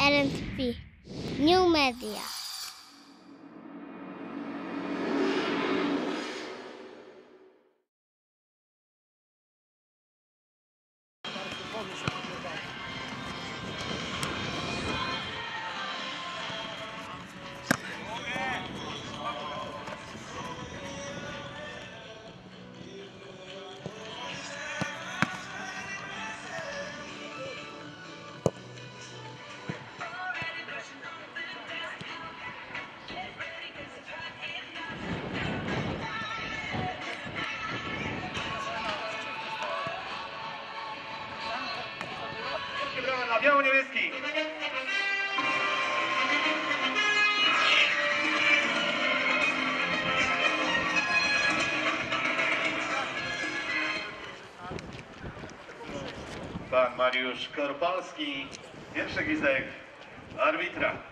RNTV New Media. Mariusz Korpalski, pierwszy gwizdek arbitra.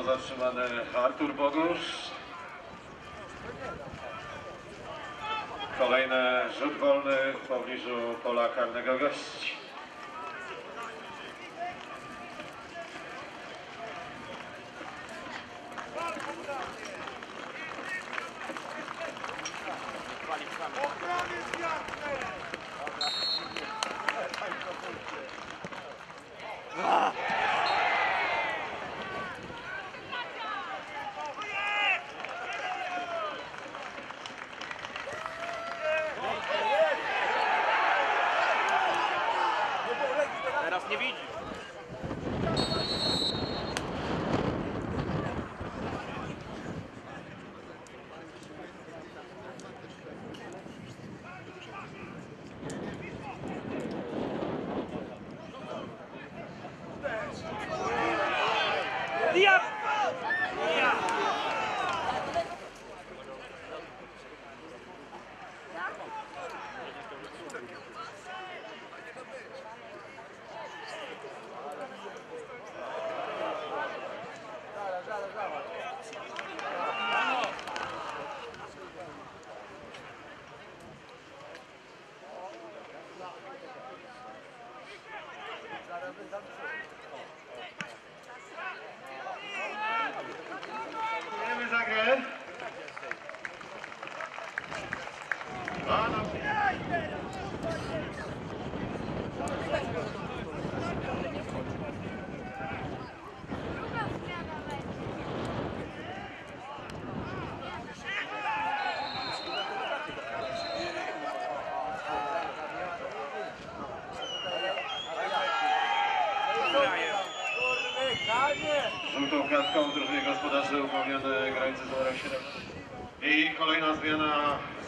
Zatrzymany Artur Bogusz. Kolejny rzut wolny w pobliżu pola karnego gości.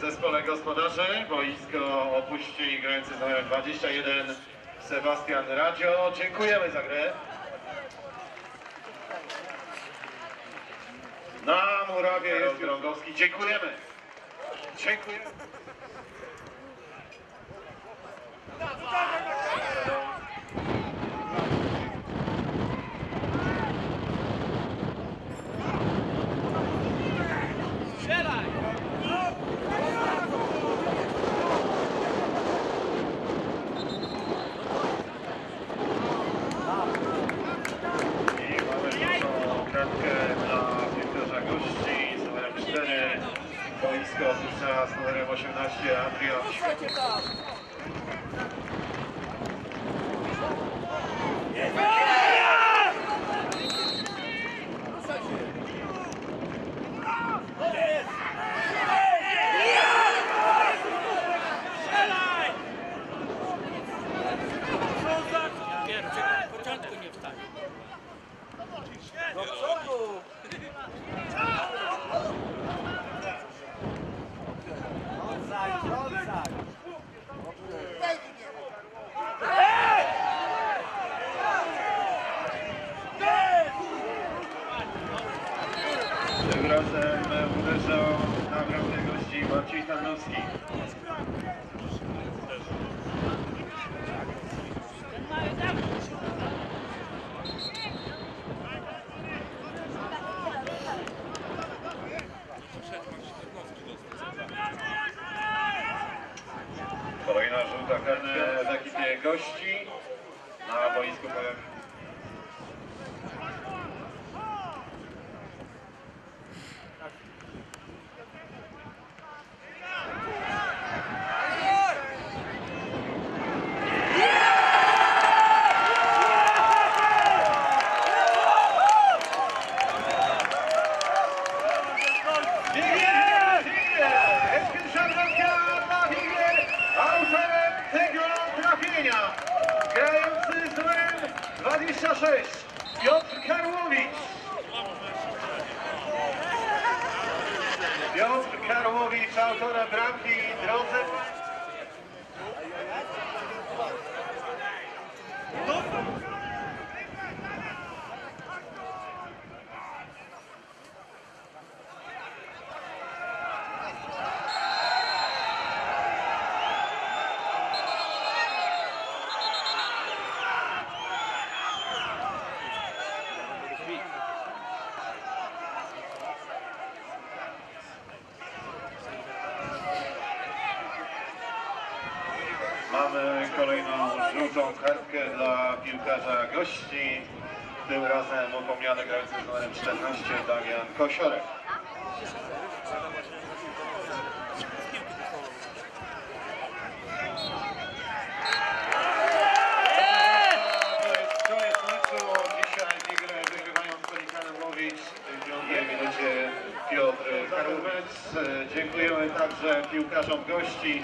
Zespole gospodarzy. Boisko opuści granicy z numerem 21 Sebastian Radzio. Dziękujemy za grę. Na murawie jest Rągowski. Dziękujemy. Dziękujemy. I mamy kartkę dla piłkarza gości z numerem 4. Boisko opuszcza z numerem 18 Adrian. Gości. Żółtą kartkę dla piłkarza gości. Tym razem upomniany grający z numerem 14 Damian Kosiorek. Dziękujemy także piłkarzom gości.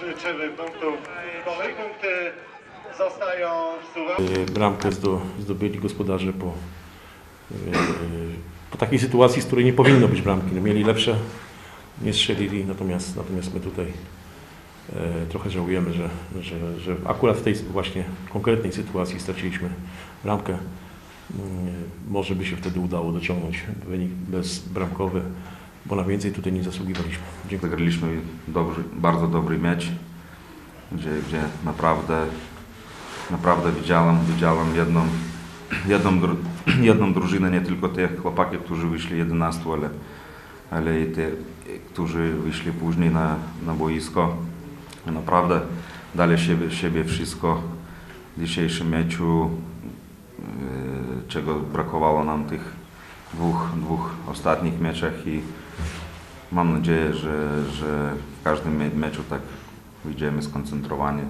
Życzymy punktów. Kolejne punkty zostają w Suwałku. Y, Bramkę zdo, zdobyli gospodarze po, y, po takiej sytuacji, z której nie powinno być bramki. No, mieli lepsze, nie strzelili, natomiast, natomiast my tutaj e, trochę żałujemy, że, że, że akurat w tej właśnie konkretnej sytuacji straciliśmy bramkę. Może by się wtedy udało dociągnąć wynik bezbramkowy, bo na więcej tutaj nie zasługiwaliśmy. Dziękuję. Zagraliśmy dobry, bardzo dobry mecz, gdzie, gdzie naprawdę, naprawdę widziałem, widziałem jedną, jedną, jedną drużynę, nie tylko te chłopaki, którzy wyszli 11, ale, ale i te, którzy wyszli później na, na boisko. Naprawdę dali siebie, siebie wszystko w dzisiejszym meczu, yy, czego brakowało nam tych dwóch, dwóch ostatnich meczach i Mam nadzieję, że, że w każdym me- meczu tak wyjdziemy skoncentrowani.